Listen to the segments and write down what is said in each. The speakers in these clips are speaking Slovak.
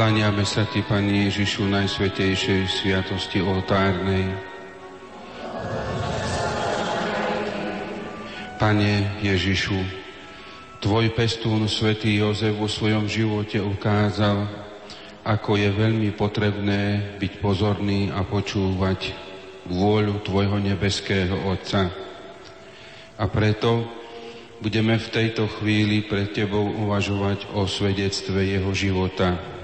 Kláňame sa Ti, Pani Ježišu, Najsvetejšej sviatosti oltárnej. Pane Ježišu, Tvoj pestún svätý Jozef vo svojom živote ukázal, ako je veľmi potrebné byť pozorný a počúvať vôľu Tvojho nebeského Otca. A preto budeme v tejto chvíli pred Tebou uvažovať o svedectve Jeho života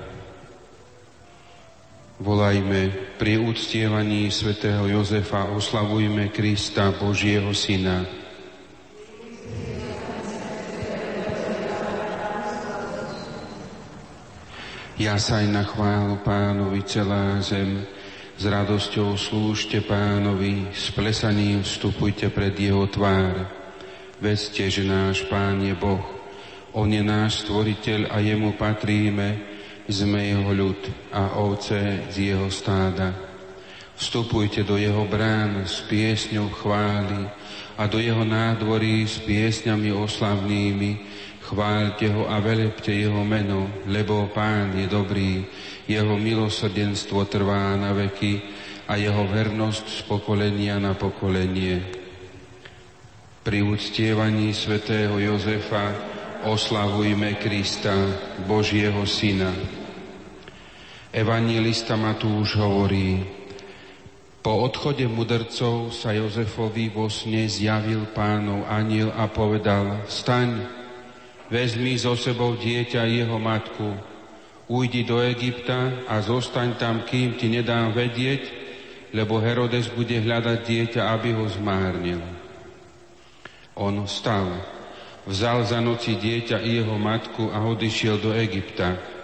Volajme pri úctievaní svätého Jozefa, oslavujme Krista, Božieho Syna. Ja sa aj na chválu pánovi celá zem, s radosťou slúžte pánovi, s plesaním vstupujte pred jeho tvár. Vedzte, že náš pán je Boh, on je náš stvoriteľ a jemu patríme, sme jeho ľud a ovce z jeho stáda. Vstupujte do jeho brán s piesňou chvály a do jeho nádvorí s piesňami oslavnými. Chváľte ho a velepte jeho meno, lebo Pán je dobrý, jeho milosrdenstvo trvá na veky a jeho vernosť z pokolenia na pokolenie. Pri uctievaní svätého Jozefa oslavujme Krista, Božieho Syna. Evangelista Matúš hovorí, po odchode mudrcov sa Jozefovi vo sne zjavil pánov aniel a povedal, staň, vezmi so sebou dieťa jeho matku, ujdi do Egypta a zostaň tam, kým ti nedám vedieť, lebo Herodes bude hľadať dieťa, aby ho zmárnil. On vstal, vzal za noci dieťa i jeho matku a odišiel do Egypta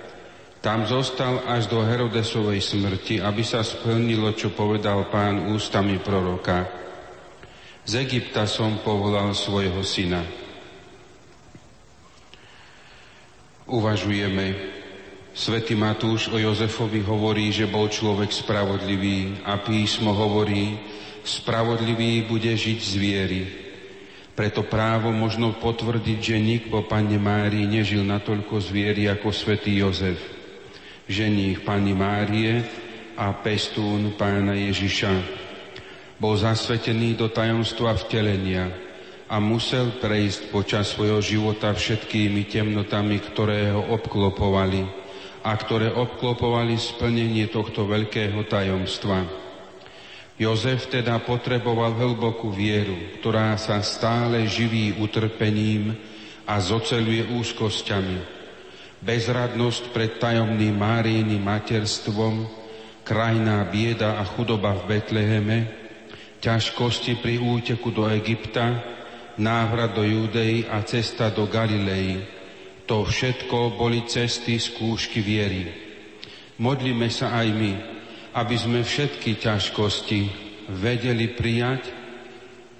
tam zostal až do Herodesovej smrti, aby sa splnilo, čo povedal pán ústami proroka. Z Egypta som povolal svojho syna. Uvažujeme. Svetý Matúš o Jozefovi hovorí, že bol človek spravodlivý a písmo hovorí, spravodlivý bude žiť z viery. Preto právo možno potvrdiť, že nik po Pane Márii nežil natoľko z viery ako svätý Jozef ženích Pani Márie a pestún Pána Ježiša. Bol zasvetený do tajomstva vtelenia a musel prejsť počas svojho života všetkými temnotami, ktoré ho obklopovali a ktoré obklopovali splnenie tohto veľkého tajomstva. Jozef teda potreboval hlbokú vieru, ktorá sa stále živí utrpením a zoceluje úzkosťami, bezradnosť pred tajomným Máriiným materstvom, krajná bieda a chudoba v Betleheme, ťažkosti pri úteku do Egypta, návrat do Judei a cesta do Galilei. To všetko boli cesty skúšky viery. Modlíme sa aj my, aby sme všetky ťažkosti vedeli prijať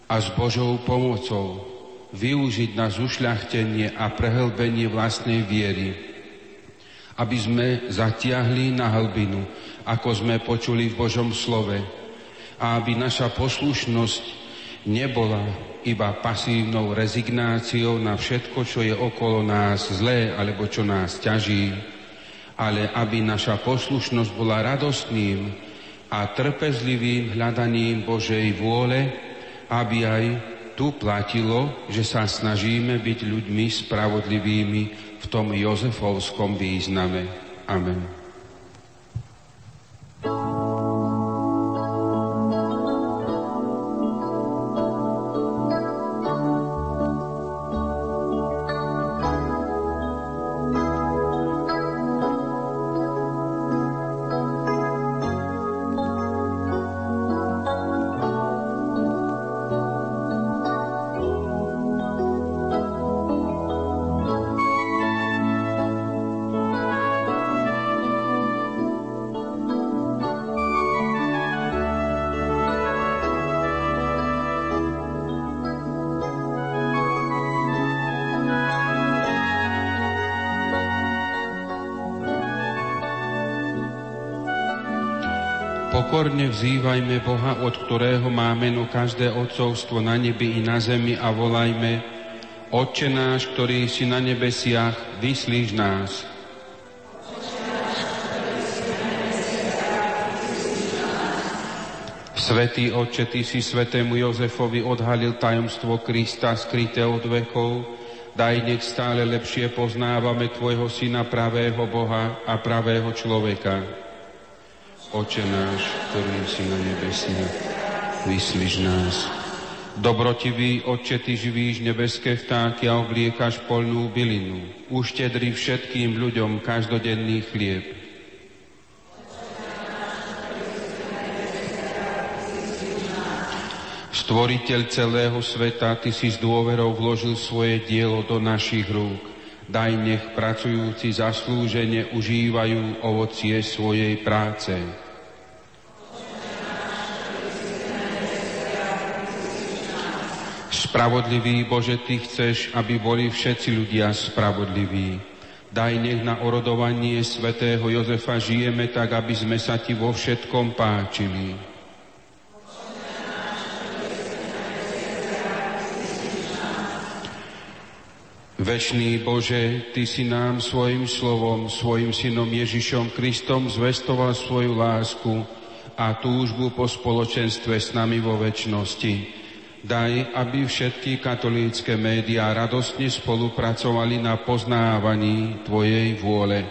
a s Božou pomocou využiť na zušľachtenie a prehlbenie vlastnej viery. Aby sme zatiahli na hlbinu, ako sme počuli v Božom slove, a aby naša poslušnosť nebola iba pasívnou rezignáciou na všetko, čo je okolo nás zlé alebo čo nás ťaží, ale aby naša poslušnosť bola radostným a trpezlivým hľadaním Božej vôle, aby aj tu platilo, že sa snažíme byť ľuďmi spravodlivými v tom Jozefovskom význame. Amen. Pokorne vzývajme Boha, od ktorého má meno každé otcovstvo na nebi i na zemi a volajme Otče náš, ktorý si na nebesiach, vyslíš nás. Svetý Otče, Ty si svetému Jozefovi odhalil tajomstvo Krista skryté od vekov. Daj, nech stále lepšie poznávame Tvojho Syna pravého Boha a pravého človeka. Oče náš, ktorý si na nebesí, vyslíš nás. Dobrotivý Otče, Ty živíš nebeské vtáky a obliekaš polnú bylinu. Uštedri všetkým ľuďom každodenný chlieb Stvoriteľ celého sveta, Ty si s dôverou vložil svoje dielo do našich rúk. Daj nech pracujúci zaslúžene užívajú ovocie svojej práce. Spravodlivý Bože, Ty chceš, aby boli všetci ľudia spravodliví. Daj nech na orodovanie svätého Jozefa žijeme tak, aby sme sa Ti vo všetkom páčili. Večný Bože, Ty si nám svojim slovom, svojim synom Ježišom Kristom zvestoval svoju lásku a túžbu po spoločenstve s nami vo väčšnosti. Daj, aby všetky katolícke médiá radostne spolupracovali na poznávaní Tvojej vôle.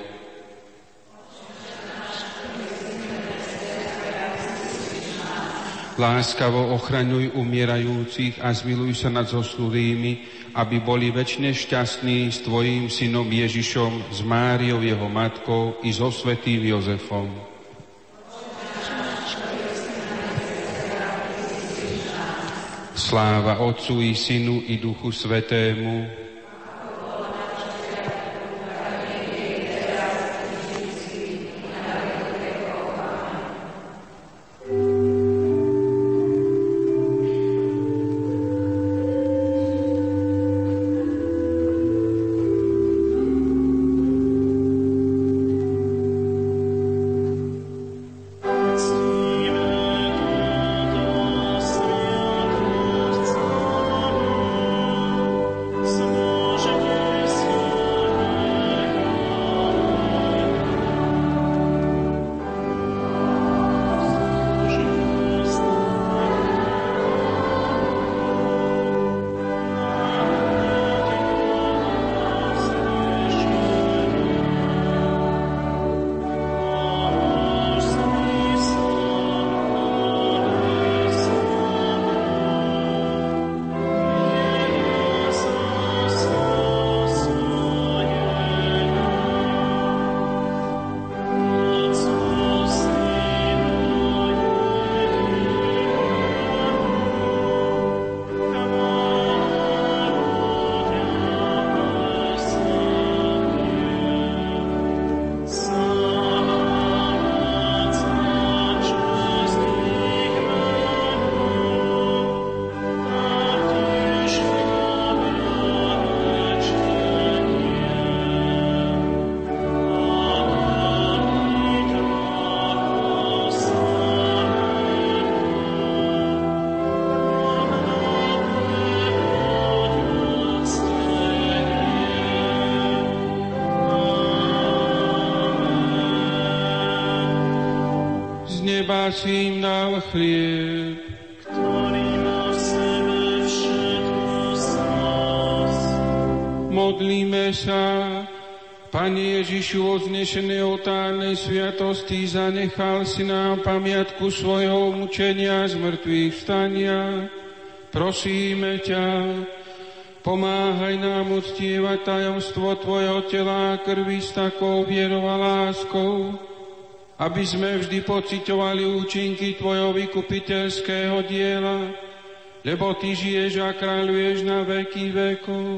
Láskavo ochraňuj umierajúcich a zmiluj sa nad zosnulými, aby boli väčšine šťastní s Tvojím synom Ježišom, s Máriou jeho matkou i so svetým Jozefom. Sláva Otcu i Synu i Duchu Svetému, si im dal chlieb, ktorý má v sebe všetko Modlíme sa, Pane Ježišu, oznešené otárnej sviatosti, zanechal si nám pamiatku svojho mučenia z mŕtvych vstania. Prosíme ťa, pomáhaj nám uctievať tajomstvo Tvojho tela a krvi s takou vierou a láskou, aby sme vždy pocitovali účinky Tvojho vykupiteľského diela, lebo Ty žiješ a kráľuješ na veky vekov.